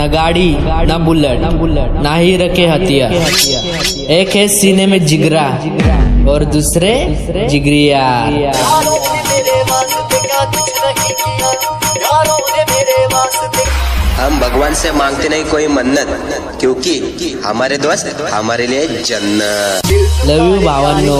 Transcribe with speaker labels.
Speaker 1: न गाड़ी न बुलेट न बुलेट ना ही रखे हथियार। एक है सीने में जिगरा और दूसरे जिगरिया
Speaker 2: हम भगवान से मांगते नहीं कोई मन्नत क्योंकि हमारे दोस्त हमारे लिए जन्नत।
Speaker 1: लव यू भावांनो